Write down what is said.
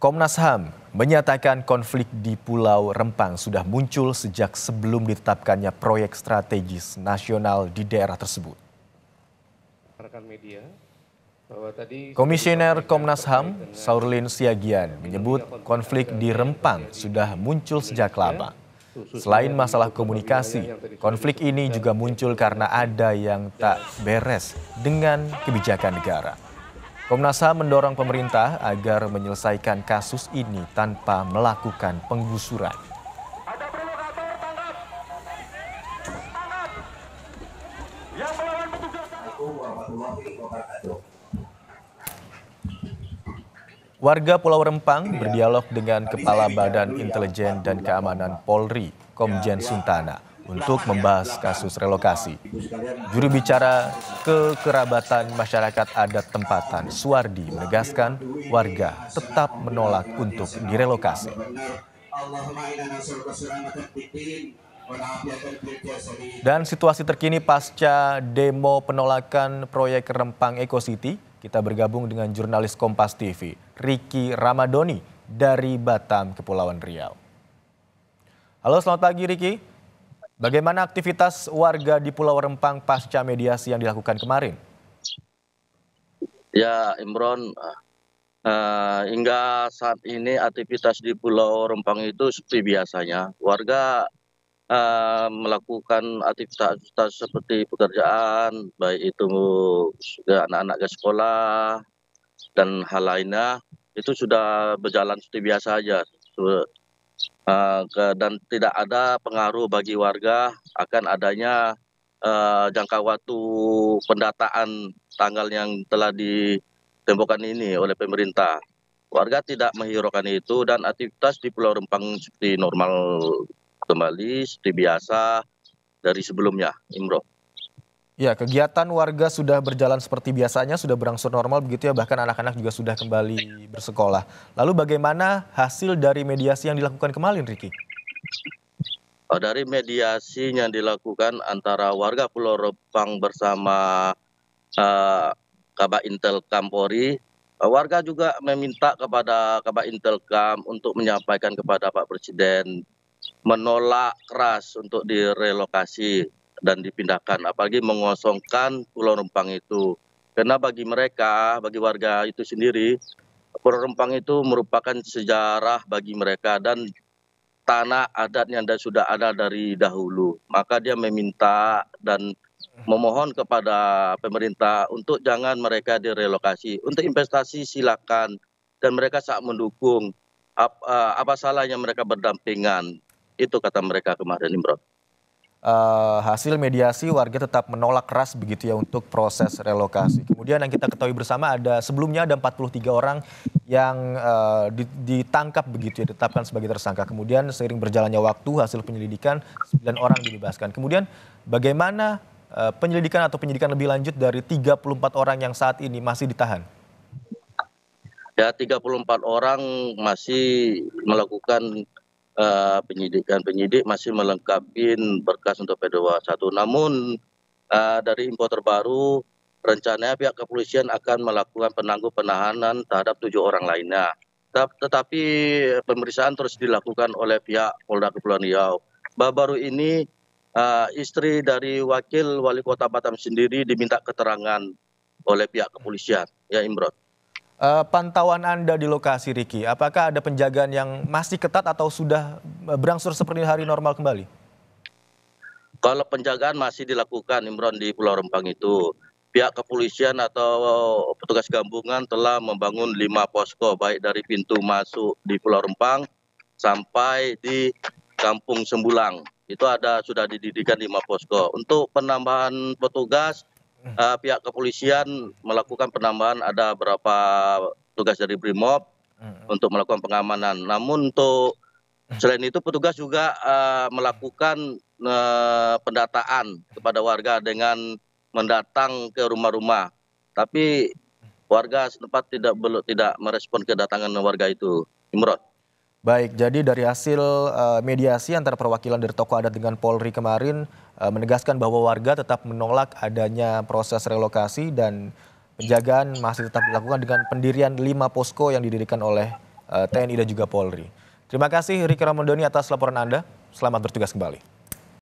Komnas HAM menyatakan konflik di Pulau Rempang sudah muncul sejak sebelum ditetapkannya proyek strategis nasional di daerah tersebut. rekan media bahwa tadi Komisioner Komnas HAM, Saurlin Siagian, menyebut konflik di Rempang sudah muncul sejak lama. Selain masalah komunikasi, konflik ini juga muncul karena ada yang tak beres dengan kebijakan negara. Komnas HAM mendorong pemerintah agar menyelesaikan kasus ini tanpa melakukan penggusuran. Warga Pulau Rempang berdialog dengan Kepala Badan Intelijen dan Keamanan Polri, Komjen Suntana, untuk membahas kasus relokasi. Juru bicara kekerabatan masyarakat adat tempatan, Suwardi, menegaskan warga tetap menolak untuk direlokasi. Dan situasi terkini pasca demo penolakan proyek Rempang Eco City, kita bergabung dengan jurnalis Kompas TV, Riki Ramadoni dari Batam, Kepulauan Riau. Halo, selamat pagi Riki. Bagaimana aktivitas warga di Pulau Rempang pasca mediasi yang dilakukan kemarin? Ya, Imron, uh, hingga saat ini aktivitas di Pulau Rempang itu seperti biasanya. Warga uh, melakukan aktivitas seperti pekerjaan, baik itu anak-anak ke sekolah dan hal lainnya, itu sudah berjalan seperti biasa saja. Ke, dan tidak ada pengaruh bagi warga akan adanya uh, jangka waktu pendataan tanggal yang telah ditembokkan ini oleh pemerintah. Warga tidak menghiraukan itu dan aktivitas di Pulau Rempang seperti normal kembali seperti biasa dari sebelumnya, Imro. Ya, kegiatan warga sudah berjalan seperti biasanya, sudah berangsur normal begitu ya, bahkan anak-anak juga sudah kembali bersekolah. Lalu bagaimana hasil dari mediasi yang dilakukan kemarin, Riki? Oh, dari mediasi yang dilakukan antara warga Pulau Rempang bersama uh, Kabak Intel Kampori, uh, warga juga meminta kepada Kabak Intel Kam untuk menyampaikan kepada Pak Presiden menolak keras untuk direlokasi dan dipindahkan, apalagi mengosongkan Pulau Rempang itu. Karena bagi mereka, bagi warga itu sendiri, Pulau Rempang itu merupakan sejarah bagi mereka dan tanah adat yang sudah ada dari dahulu. Maka dia meminta dan memohon kepada pemerintah untuk jangan mereka direlokasi. Untuk investasi silakan dan mereka sangat mendukung. Apa, apa salahnya mereka berdampingan? Itu kata mereka kemarin, Imron uh, hasil mediasi warga tetap menolak keras begitu ya untuk proses relokasi. Kemudian yang kita ketahui bersama ada sebelumnya ada 43 orang yang uh, ditangkap begitu ya ditetapkan sebagai tersangka. Kemudian seiring berjalannya waktu hasil penyelidikan 9 orang dibebaskan. Kemudian bagaimana uh, penyelidikan atau penyidikan lebih lanjut dari 34 orang yang saat ini masih ditahan? Ya 34 orang masih melakukan penyidikan penyidik masih melengkapi berkas untuk P21. Namun uh, dari info terbaru rencananya pihak kepolisian akan melakukan penangguh penahanan terhadap tujuh orang lainnya. Tetapi pemeriksaan terus dilakukan oleh pihak Polda Kepulauan Riau. Baru ini uh, istri dari wakil wali kota Batam sendiri diminta keterangan oleh pihak kepolisian. Ya Imron. Uh, pantauan Anda di lokasi, Riki, apakah ada penjagaan yang masih ketat atau sudah berangsur seperti hari normal kembali? Kalau penjagaan masih dilakukan, Imron, di Pulau Rempang itu. Pihak kepolisian atau petugas gabungan telah membangun lima posko, baik dari pintu masuk di Pulau Rempang sampai di Kampung Sembulang. Itu ada sudah didirikan lima posko. Untuk penambahan petugas, pihak kepolisian melakukan penambahan ada beberapa tugas dari Brimob hmm. untuk melakukan pengamanan. Namun untuk selain itu petugas juga uh, melakukan uh, pendataan kepada warga dengan mendatang ke rumah-rumah. Tapi warga setempat tidak belum tidak merespon kedatangan warga itu. Imron. Baik, jadi dari hasil uh, mediasi antara perwakilan dari tokoh adat dengan Polri kemarin uh, menegaskan bahwa warga tetap menolak adanya proses relokasi dan penjagaan masih tetap dilakukan dengan pendirian lima posko yang didirikan oleh eh, TNI dan juga Polri. Terima kasih Riki Ramadhani atas laporan Anda. Selamat bertugas kembali.